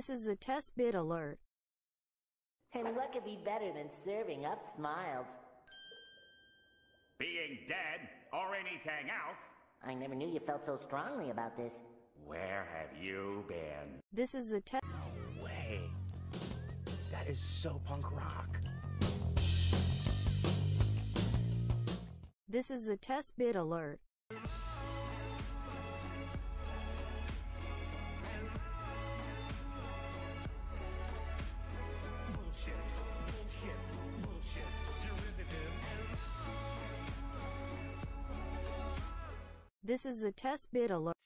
This is a test bit alert. And what could be better than serving up smiles? Being dead or anything else? I never knew you felt so strongly about this. Where have you been? This is a test. No Way. That is so punk rock. This is a test bit alert. This is a test bit alert.